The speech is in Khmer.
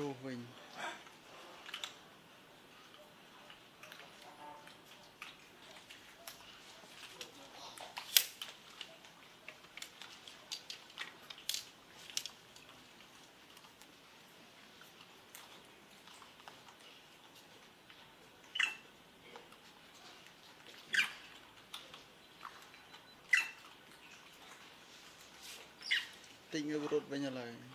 រស់វិញទិញឲ្យរត់វិញឥឡូវ